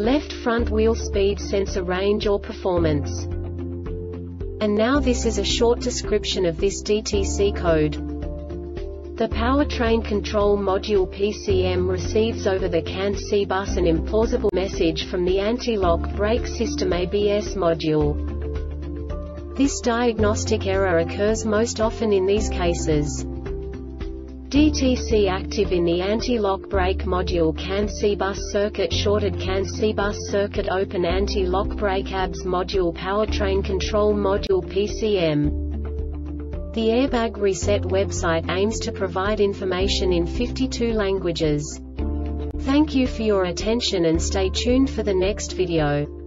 left front wheel speed sensor range or performance. And now this is a short description of this DTC code. The Powertrain Control Module PCM receives over the CAN C bus an implausible message from the anti-lock brake system ABS module. This diagnostic error occurs most often in these cases. DTC active in the anti-lock brake module CAN C-bus circuit shorted CAN C-bus circuit open anti-lock brake ABS module powertrain control module PCM. The Airbag Reset website aims to provide information in 52 languages. Thank you for your attention and stay tuned for the next video.